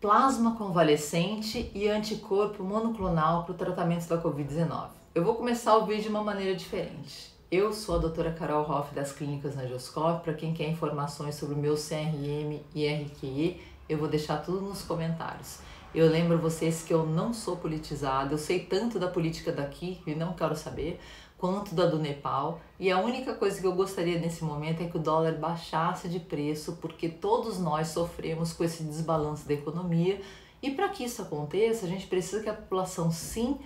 plasma convalescente e anticorpo monoclonal para o tratamento da Covid-19. Eu vou começar o vídeo de uma maneira diferente. Eu sou a doutora Carol Hoff das Clínicas Angioscópio. Para quem quer informações sobre o meu CRM e RQE, eu vou deixar tudo nos comentários. Eu lembro vocês que eu não sou politizada, eu sei tanto da política daqui e não quero saber, quanto da do Nepal. E a única coisa que eu gostaria nesse momento é que o dólar baixasse de preço, porque todos nós sofremos com esse desbalanço da economia. E para que isso aconteça, a gente precisa que a população sim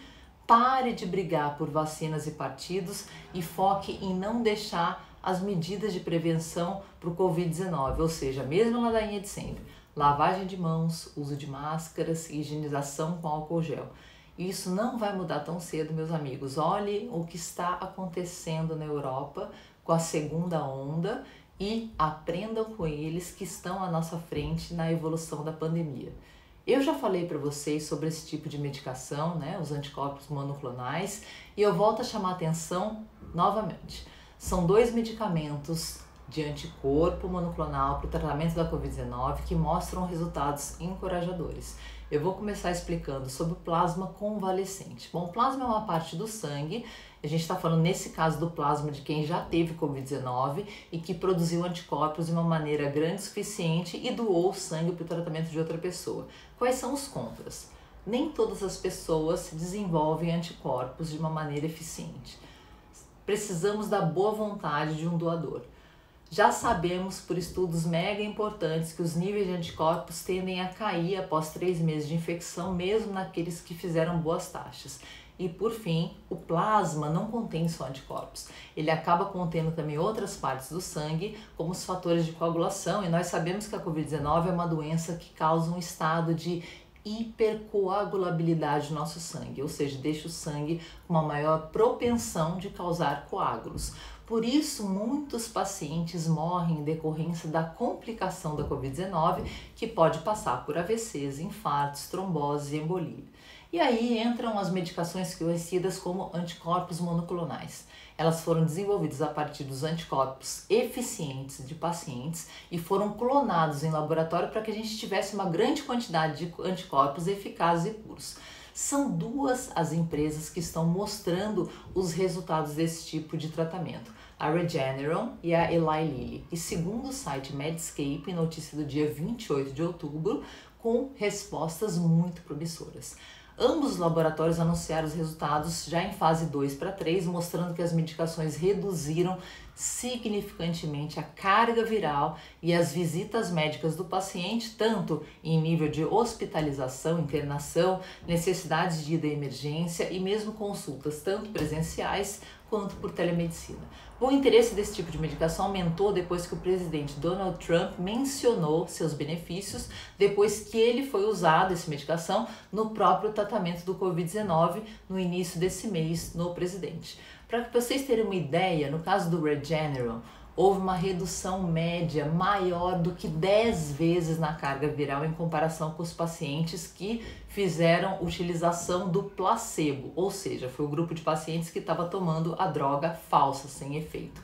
pare de brigar por vacinas e partidos e foque em não deixar as medidas de prevenção para o Covid-19, ou seja, a mesma ladainha de sempre: lavagem de mãos, uso de máscaras e higienização com álcool gel. Isso não vai mudar tão cedo, meus amigos. Olhe o que está acontecendo na Europa com a segunda onda e aprendam com eles que estão à nossa frente na evolução da pandemia. Eu já falei para vocês sobre esse tipo de medicação, né, os anticorpos monoclonais, e eu volto a chamar atenção novamente. São dois medicamentos de anticorpo monoclonal para o tratamento da Covid-19 que mostram resultados encorajadores. Eu vou começar explicando sobre o plasma convalescente. Bom, plasma é uma parte do sangue, a gente está falando nesse caso do plasma de quem já teve Covid-19 e que produziu anticorpos de uma maneira grande o suficiente e doou sangue para o tratamento de outra pessoa. Quais são os contras? Nem todas as pessoas desenvolvem anticorpos de uma maneira eficiente. Precisamos da boa vontade de um doador. Já sabemos por estudos mega importantes que os níveis de anticorpos tendem a cair após três meses de infecção, mesmo naqueles que fizeram boas taxas. E por fim, o plasma não contém só anticorpos. Ele acaba contendo também outras partes do sangue, como os fatores de coagulação, e nós sabemos que a Covid-19 é uma doença que causa um estado de hipercoagulabilidade no nosso sangue, ou seja, deixa o sangue uma maior propensão de causar coágulos. Por isso, muitos pacientes morrem em decorrência da complicação da Covid-19, que pode passar por AVCs, infartos, tromboses e embolia. E aí entram as medicações conhecidas como anticorpos monoclonais. Elas foram desenvolvidas a partir dos anticorpos eficientes de pacientes e foram clonados em laboratório para que a gente tivesse uma grande quantidade de anticorpos eficazes e puros. São duas as empresas que estão mostrando os resultados desse tipo de tratamento, a Regeneron e a Eli Lilly. E segundo o site Medscape, notícia do dia 28 de outubro, com respostas muito promissoras. Ambos os laboratórios anunciaram os resultados já em fase 2 para 3, mostrando que as medicações reduziram significantemente a carga viral e as visitas médicas do paciente, tanto em nível de hospitalização, internação, necessidades de ida à emergência e mesmo consultas, tanto presenciais quanto por telemedicina. O interesse desse tipo de medicação aumentou depois que o presidente Donald Trump mencionou seus benefícios depois que ele foi usado essa medicação no próprio tratamento do COVID-19 no início desse mês no presidente. Para vocês terem uma ideia, no caso do Regeneron, houve uma redução média maior do que 10 vezes na carga viral em comparação com os pacientes que fizeram utilização do placebo, ou seja, foi o grupo de pacientes que estava tomando a droga falsa, sem efeito.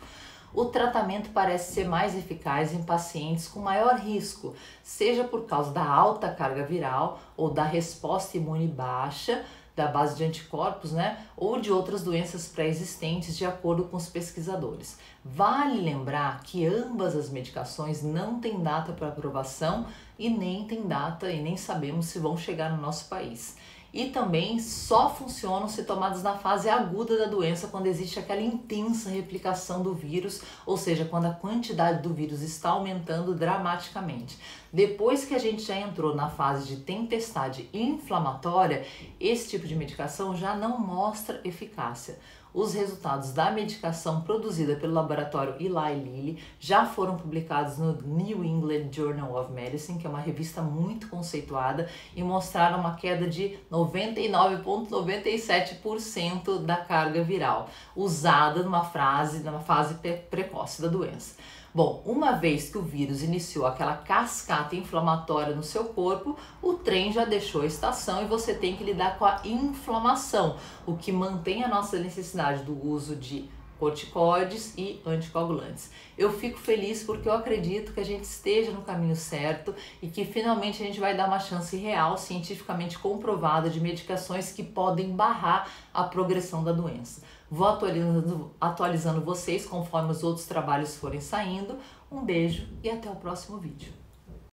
O tratamento parece ser mais eficaz em pacientes com maior risco, seja por causa da alta carga viral ou da resposta imune baixa, da base de anticorpos, né, ou de outras doenças pré-existentes, de acordo com os pesquisadores. Vale lembrar que ambas as medicações não têm data para aprovação e nem tem data e nem sabemos se vão chegar no nosso país e também só funcionam se tomadas na fase aguda da doença, quando existe aquela intensa replicação do vírus, ou seja, quando a quantidade do vírus está aumentando dramaticamente. Depois que a gente já entrou na fase de tempestade inflamatória, esse tipo de medicação já não mostra eficácia. Os resultados da medicação produzida pelo laboratório Eli Lilly já foram publicados no New England Journal of Medicine, que é uma revista muito conceituada, e mostraram uma queda de 99,97% da carga viral, usada numa, frase, numa fase precoce da doença. Bom, uma vez que o vírus iniciou aquela cascata inflamatória no seu corpo, o trem já deixou a estação e você tem que lidar com a inflamação, o que mantém a nossa necessidade do uso de corticoides e anticoagulantes. Eu fico feliz porque eu acredito que a gente esteja no caminho certo e que finalmente a gente vai dar uma chance real, cientificamente comprovada, de medicações que podem barrar a progressão da doença. Vou atualizando, atualizando vocês conforme os outros trabalhos forem saindo. Um beijo e até o próximo vídeo.